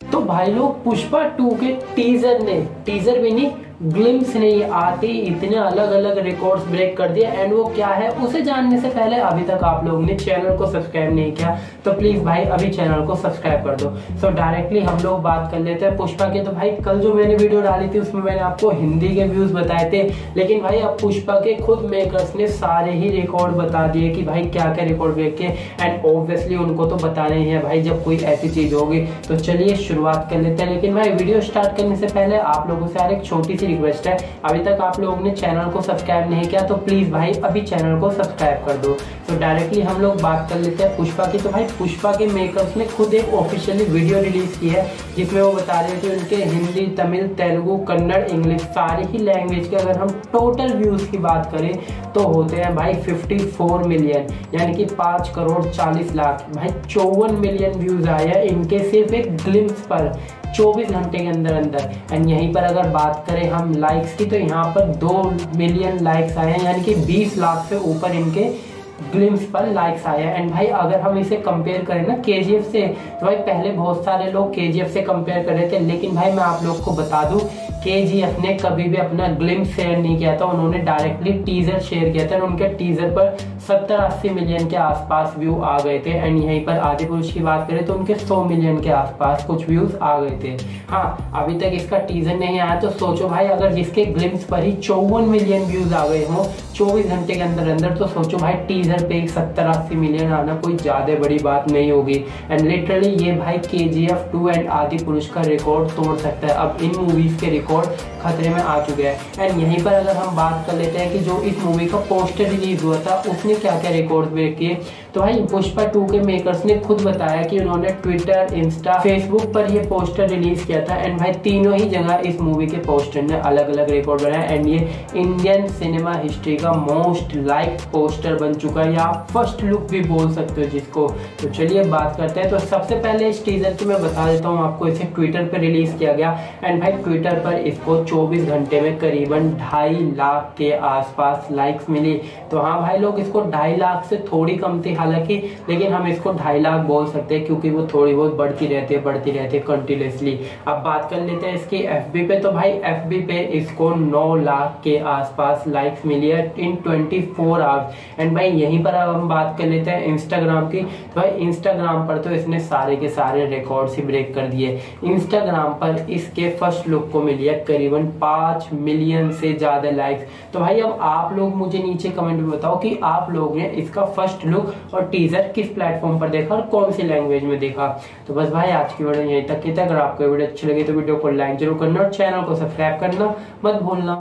तो भाई लोग पुष्पा टू के टीजर ने टीजर भी नहीं ग्लिम्स नहीं आते इतने अलग अलग रिकॉर्ड्स ब्रेक कर दिए। एंड वो क्या है? उसे जानने से पहले अभी तक आप लोगों ने चैनल को सब्सक्राइब नहीं किया तो प्लीज़ भाई अभी चैनल को सब्सक्राइब कर दो। सो so, डायरेक्टली हम लोग बात कर लेते हैं पुष्पा के। तो भाई कल जो मैंने वीडियो डाली थी उसमें मैंने आपको हिंदी के व्यूज़ बताए थे। लेकिन भाई अब पुष्पा के खुद मेकर्स ने सारे ही रिकॉर्ड बता दिए कि भाई क्या क्या रिकॉर्ड ब्रेक के एंड ऑब्वियसली उनको तो बताने ही है भाई जब कोई ऐसी चीज़ होगी। तो चलिए शुरुआत कर लेते हैं। लेकिन भाई वीडियो स्टार्ट करने से पहले आप लोगों से यार एक छोटी सी रिक्वेस्ट है। अभी तक आप लोगों ने चैनल को सब्सक्राइब नहीं किया तो प्लीज़ भाई अभी चैनल को सब्सक्राइब कर दो। तो डायरेक्टली हम लोग बात कर लेते हैं पुष्पा की। तो भाई पुष्पा के मेकर्स ने खुद एक ऑफिशियली वीडियो रिलीज़ की है, जिसमें वो बता रहे थे उनके हिंदी, तमिल, तेलुगु, कन्नड़, इंग्लिश सारी ही लैंग्वेज के अगर हम टोटल व्यूज़ की बात करें तो होते हैं भाई 54 मिलियन यानी कि पाँच करोड़ चालीस लाख। भाई चौवन मिलियन व्यूज़ आए हैं इनके सिर्फ़ एक ग्लिम्स पर। 24 घंटे के अंदर अंदर। एंड यहीं पर अगर बात करें हम लाइक्स की तो यहाँ पर दो मिलियन लाइक्स आए हैं, यानी कि 20 लाख से ऊपर इनके ग्लिम्स पर लाइक्स आए हैं। एंड भाई, अगर हम इसे कंपेयर करें ना के से तो भाई, पहले बहुत सारे लोग के से कंपेयर कर रहे थे, लेकिन भाई, मैं आप लोग को बता दूँ के जी एफ़ ने कभी भी अपना ग्लिम्स शेयर नहीं किया था। उन्होंने डायरेक्टली टीजर शेयर किया था। उनके टीजर पर सत्तर अस्सी मिलियन के आसपास व्यू आ गए थे। एंड यहीं पर आदि पुरुष की बात करें तो उनके सौ मिलियन के आसपास कुछ व्यूज़ आ गए थे। हाँ अभी तक इसका टीजर नहीं आया तो सोचो भाई, अगर जिसके ग्लिम्स पर ही चौवन मिलियन व्यूज़ आ गए हों, चौबीस घंटे के अंदर अंदर तो सोचो भाई टीजर पे सत्तर अस्सी मिलियन आना कोई ज़्यादा बड़ी बात नहीं होगी। एंड लिटरली ये भाई के जी एफ़ टू एंड आदि पुरुष का रिकॉर्ड तोड़ सकता है। अब इन मूवीज़ के रिकॉर्ड खतरे में आ चुके हैं। एंड यहीं पर अगर हम बात कर लेते हैं कि जो इस मूवी का पोस्टर रिलीज़ हुआ था, उसने क्या क्या रिकॉर्ड ब्रेक किए? तो भाई पुष्पा टू के मेकर्स ने खुद बताया कि उन्होंने ट्विटर इंस्टा फेसबुक पर ये पोस्टर रिलीज़ किया था। एंड भाई, तीनों ही जगह इस मूवी के पोस्टर ने अलग अलग रिकॉर्ड बनाया एंड ये इंडियन सिनेमा हिस्ट्री का मोस्ट लाइक पोस्टर बन चुका है। या फ़र्स्ट लुक भी बोल सकते हो जिसको। तो चलिए बात करते हैं। तो सबसे पहले इस टीजर की मैं बता देता हूँ, आपको इसे ट्विटर पर रिलीज़ किया गया। एंड भाई ट्विटर पर इसको 24 घंटे में करीबन ढाई लाख के आसपास लाइक्स मिली। तो हाँ भाई, लोग इसको ढाई लाख से थोड़ी कम थी। हालाँकि, लेकिन हम इसको ढाई लाख बोल सकते हैं क्योंकि वो थोड़ी बहुत बढ़ती रहती है, बढ़ती रहती है कंटिन्यूसली अब बात कर लेते हैं इसकी एफ़ पे। तो भाई एफ़ पे इसको नौ लाख के आसपास लाइक्स मिली है इन ट्वेंटी आवर्स एंड भाई, यहीं पर अब हम बात कर लेते हैं इंस्टाग्राम की। तो भाई इंस्टाग्राम पर तो इसने सारे के सारे रिकॉर्ड ही ब्रेक कर दिए। इंस्टाग्राम पर इसके फ़र्स्ट लुक को मिली है करीबन पाँच मिलियन से ज़्यादा लाइक्स तो भाई, अब आप लोग मुझे नीचे कमेंट में बताओ कि आप लोग ने इसका फ़र्स्ट लुक और टीजर किस प्लेटफॉर्म पर देखा और कौन सी लैंग्वेज में देखा। तो बस भाई, आज की वीडियो यहीं तक की था अगर आपको वीडियो अच्छी लगी तो वीडियो को लाइक ज़रूर करना और चैनल को सब्सक्राइब करना मत भूलना।